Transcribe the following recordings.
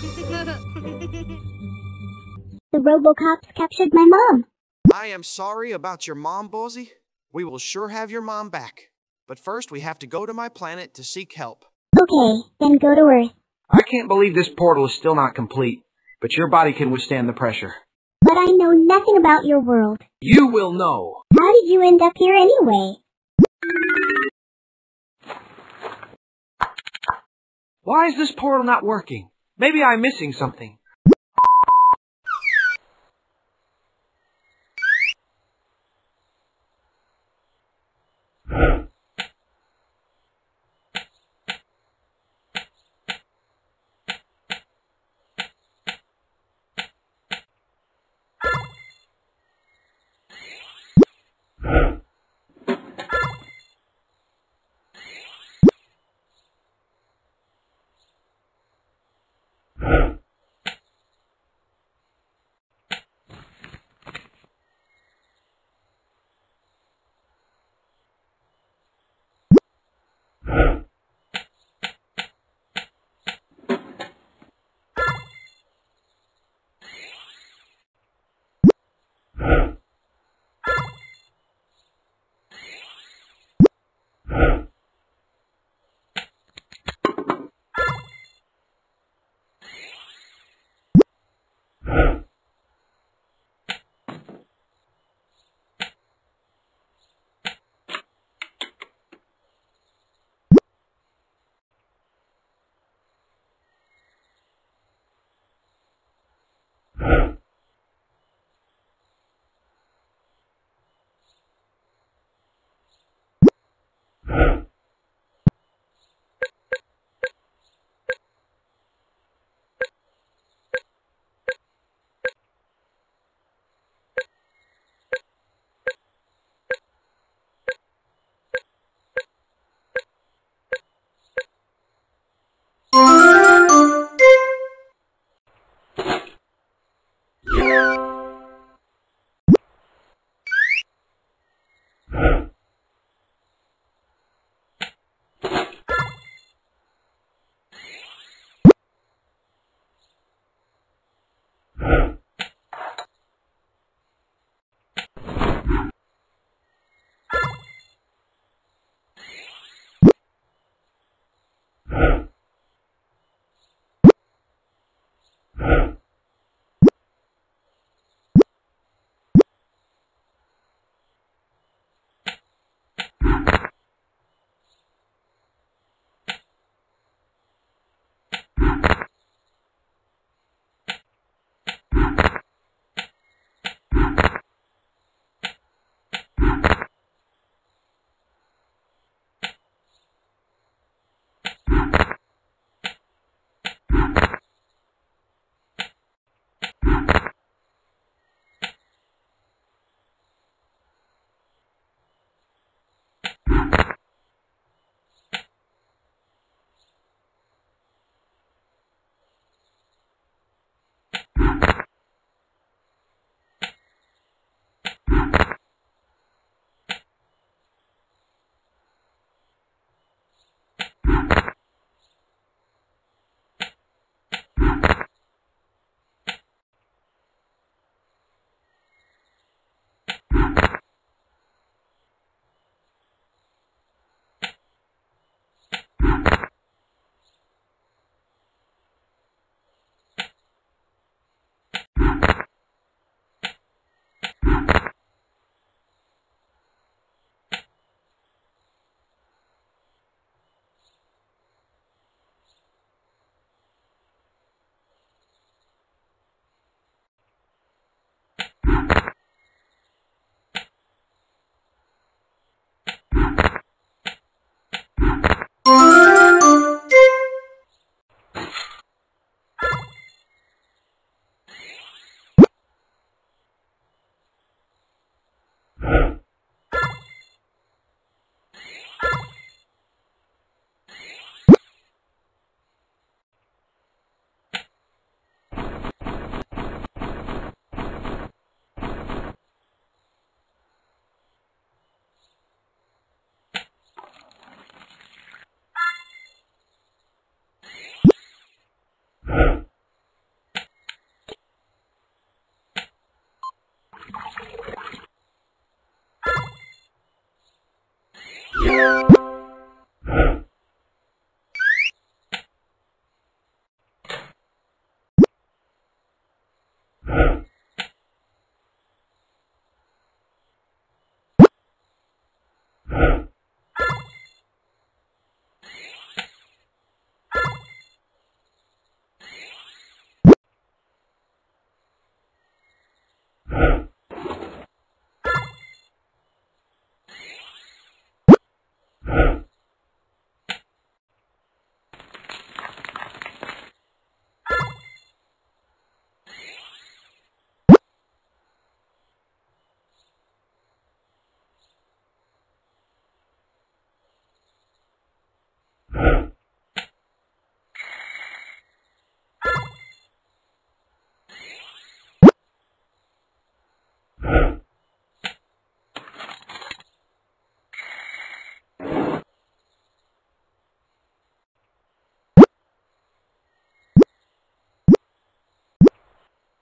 The Robocops captured my mom. I am sorry about your mom, Ballsy. We will sure have your mom back. But first, we have to go to my planet to seek help. Okay, then go to Earth. I can't believe this portal is still not complete, but your body can withstand the pressure. But I know nothing about your world. You will know. How did you end up here anyway? Why is this portal not working? Maybe I'm missing something. Yeah. Música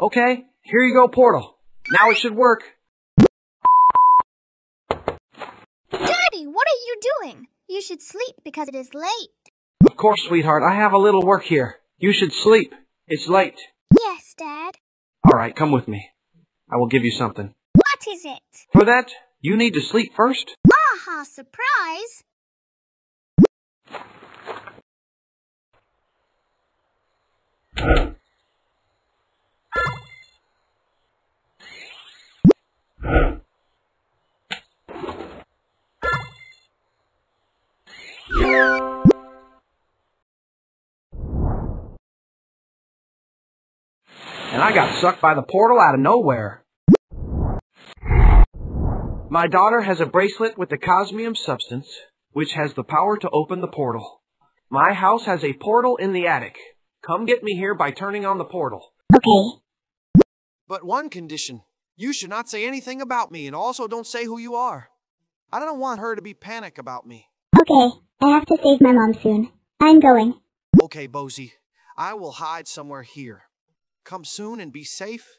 Okay, here you go, portal. Now it should work. Daddy, what are you doing? You should sleep because it is late. Of course, sweetheart, I have a little work here. You should sleep. It's late. Yes, Dad. Alright, come with me. I will give you something. What is it? For that, you need to sleep first. Aha, surprise! And I got sucked by the portal out of nowhere. My daughter has a bracelet with the Cosmium substance, which has the power to open the portal. My house has a portal in the attic. Come get me here by turning on the portal. Okay. But one condition you should not say anything about me, and also don't say who you are. I don't want her to be panic about me. Okay. I have to save my mom soon. I'm going. Okay, Bosie, I will hide somewhere here. Come soon and be safe.